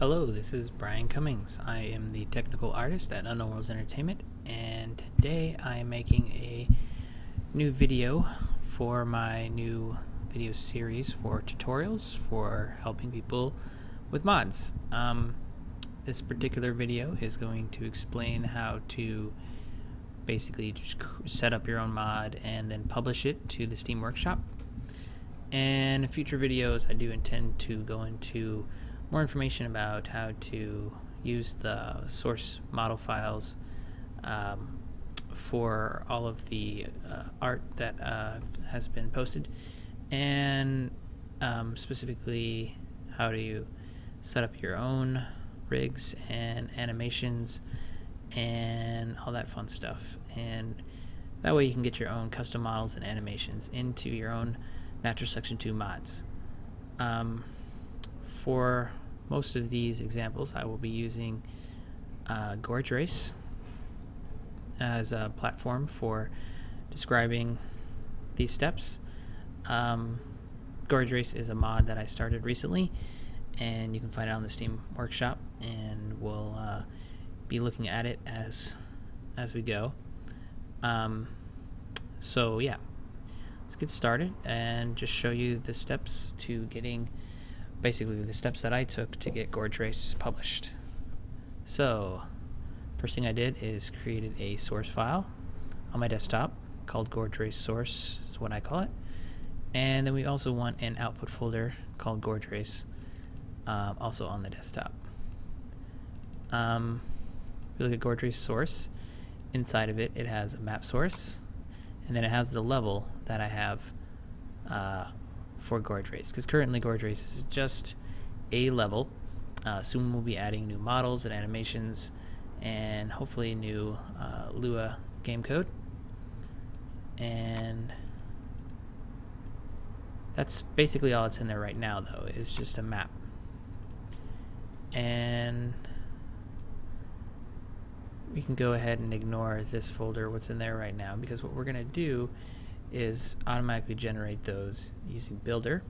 Hello, this is Brian Cummings. I am the technical artist at Unknown Worlds Entertainment, and today I am making a new video for my new video series for tutorials for helping people with mods. Um, this particular video is going to explain how to basically just set up your own mod and then publish it to the Steam Workshop. And in future videos I do intend to go into more information about how to use the source model files um, for all of the uh, art that uh, has been posted and um, specifically how you set up your own rigs and animations and all that fun stuff and that way you can get your own custom models and animations into your own Natural Selection 2 mods. Um, for most of these examples I will be using uh, Gorge Race as a platform for describing these steps. Um, Gorge Race is a mod that I started recently and you can find it on the Steam Workshop and we'll uh, be looking at it as as we go. Um, so yeah, let's get started and just show you the steps to getting basically the steps that I took to get Gorge Race published. So, first thing I did is created a source file on my desktop called Gorge Race source is what I call it. And then we also want an output folder called Gorge Race um, also on the desktop. Um, we look at Gorge Race source. Inside of it, it has a map source, and then it has the level that I have uh, for Gorge Race because currently Gorge Race is just a level. Uh, soon we'll be adding new models and animations and hopefully new uh, Lua game code. And that's basically all that's in there right now though, is just a map. And we can go ahead and ignore this folder, what's in there right now, because what we're going to do is automatically generate those using Builder.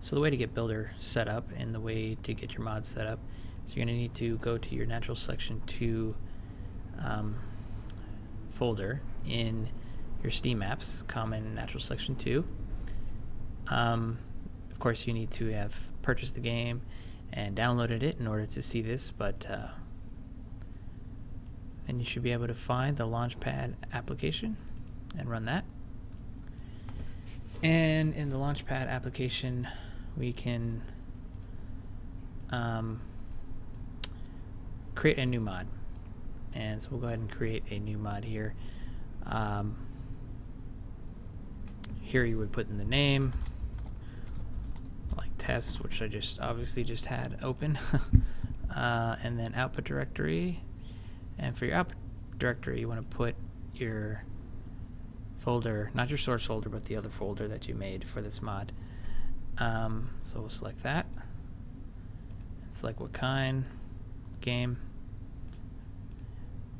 So the way to get Builder set up and the way to get your mod set up is you're going to need to go to your Natural Selection 2 um, folder in your Steam apps, Common Natural Selection 2. Um, of course you need to have purchased the game and downloaded it in order to see this, but uh, you should be able to find the Launchpad application and run that. And in the Launchpad application, we can um, create a new mod. And so we'll go ahead and create a new mod here. Um, here you would put in the name, like tests, which I just obviously just had open, uh, and then output directory. And for your output directory, you want to put your folder, not your source folder, but the other folder that you made for this mod. Um, so we'll select that. Select what kind, game,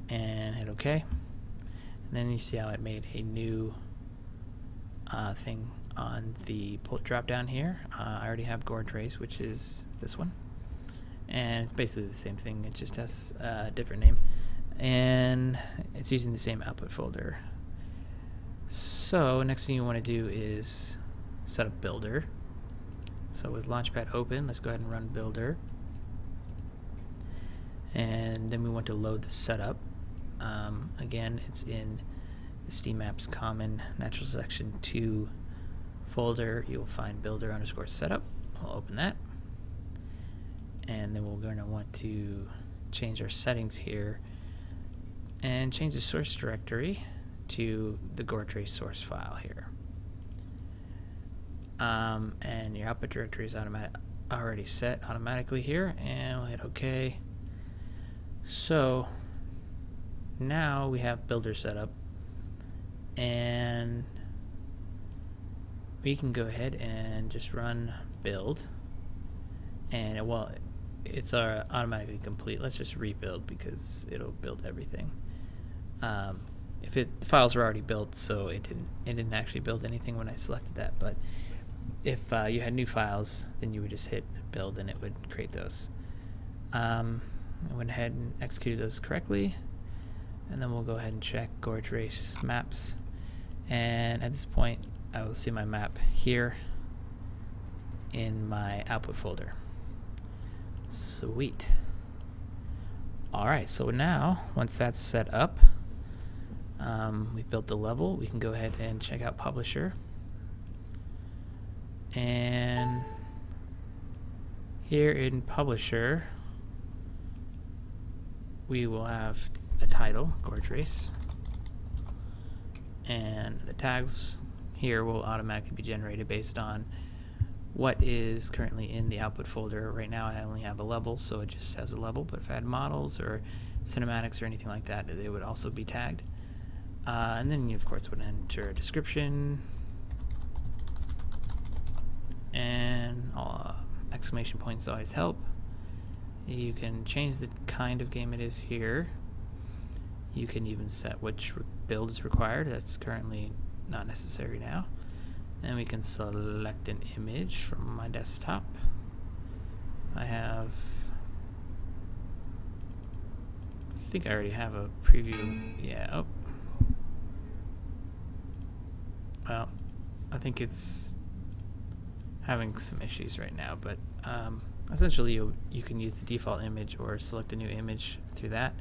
and hit OK. And then you see how it made a new uh, thing on the pull drop down here. Uh, I already have Gorge Race, which is this one. And it's basically the same thing, it just has a different name. And it's using the same output folder. So next thing you want to do is set up Builder. So with Launchpad open, let's go ahead and run Builder. And then we want to load the setup. Um, again, it's in the Steam Apps Common Natural Selection 2 folder. You'll find Builder underscore setup. I'll open that. And then we're going to want to change our settings here and change the source directory to the Gorge source file here. Um, and your output directory is already set automatically here and we'll hit OK. So now we have builder set up and we can go ahead and just run build and it, well it's uh, automatically complete let's just rebuild because it'll build everything um, if it the files were already built so it didn't it didn't actually build anything when I selected that but if uh, you had new files, then you would just hit build and it would create those. Um, I went ahead and executed those correctly, and then we'll go ahead and check Gorge Race maps. And at this point, I will see my map here in my output folder. Sweet. Alright, so now, once that's set up, um, we've built the level, we can go ahead and check out Publisher. And here in Publisher, we will have a title, Gorge Race, and the tags here will automatically be generated based on what is currently in the output folder. Right now I only have a level, so it just has a level, but if I had models or cinematics or anything like that, they would also be tagged. Uh, and then you of course would enter a description and uh, exclamation points always help. You can change the kind of game it is here. You can even set which build is required. That's currently not necessary now. And we can select an image from my desktop. I have I think I already have a preview. Yeah, oh. Well, I think it's having some issues right now, but um, essentially you, you can use the default image or select a new image through that,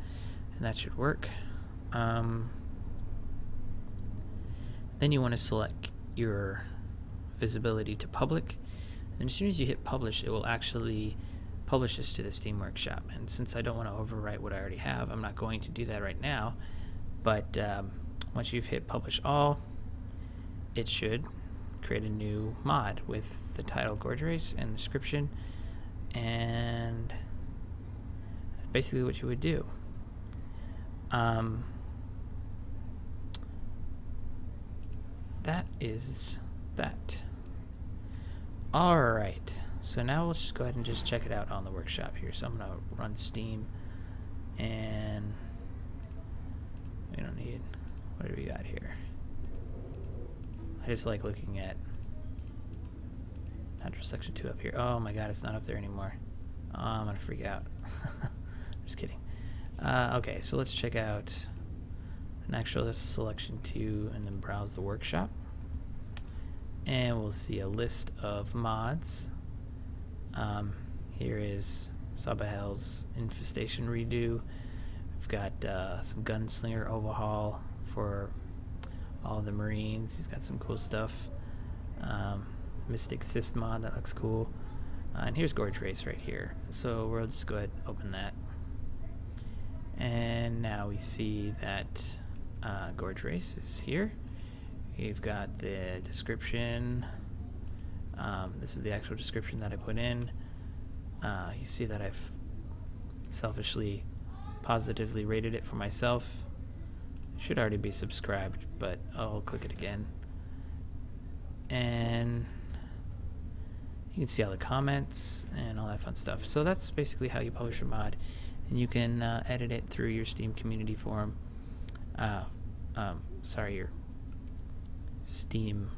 and that should work. Um, then you want to select your visibility to public, and as soon as you hit publish, it will actually publish this to the Steam Workshop. And since I don't want to overwrite what I already have, I'm not going to do that right now. But um, once you've hit publish all, it should create a new mod with the title Gorge Race and the description and that's basically what you would do. Um, that is that. Alright, so now we'll just go ahead and just check it out on the workshop here. So I'm going to run Steam and we don't need, what do we got here? I just like looking at Natural Selection 2 up here. Oh my god, it's not up there anymore. Oh, I'm gonna freak out. just kidding. Uh, okay, so let's check out Natural Selection 2 and then browse the workshop. And we'll see a list of mods. Um, here is Sabahel's Infestation Redo. We've got uh, some Gunslinger Overhaul for all the Marines. He's got some cool stuff. Um, Mystic Cyst mod, that looks cool. Uh, and here's Gorge Race right here. So we'll just go ahead and open that. And now we see that uh, Gorge Race is here. You've got the description. Um, this is the actual description that I put in. Uh, you see that I've selfishly positively rated it for myself. Should already be subscribed, but I'll click it again. And you can see all the comments and all that fun stuff. So that's basically how you publish a mod. And you can uh, edit it through your Steam community forum. Uh, um, sorry, your Steam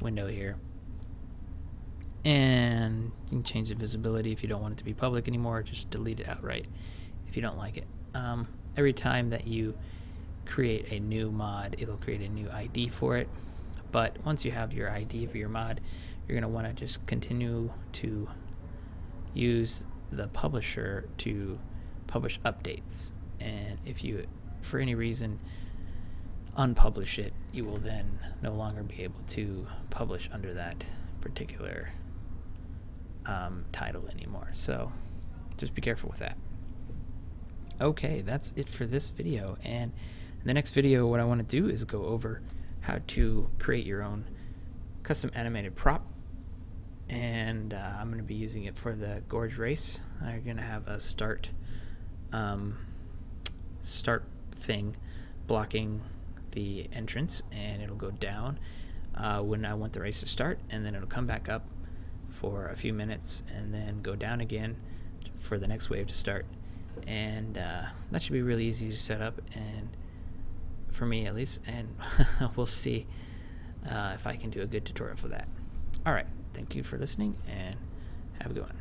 window here. And you can change the visibility if you don't want it to be public anymore. Just delete it outright if you don't like it. Um, every time that you create a new mod, it'll create a new ID for it. But once you have your ID for your mod, you're going to want to just continue to use the publisher to publish updates. And if you, for any reason, unpublish it, you will then no longer be able to publish under that particular um, title anymore. So just be careful with that. Okay, that's it for this video. And in the next video, what I want to do is go over how to create your own custom animated prop and uh, I'm going to be using it for the gorge race. I'm going to have a start um, start thing blocking the entrance and it'll go down uh, when I want the race to start and then it'll come back up for a few minutes and then go down again for the next wave to start and uh, that should be really easy to set up and for me at least and we'll see uh, if I can do a good tutorial for that. Alright, thank you for listening, and have a good one.